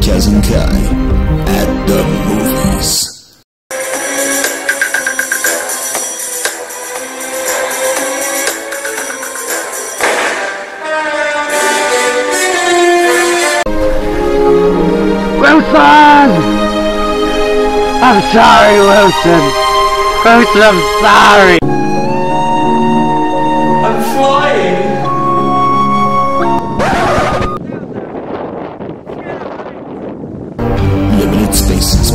Kazan Kai at the movies. Wilson! I'm sorry, Wilson. Bruce, I'm sorry! I'm flying! Limited spaces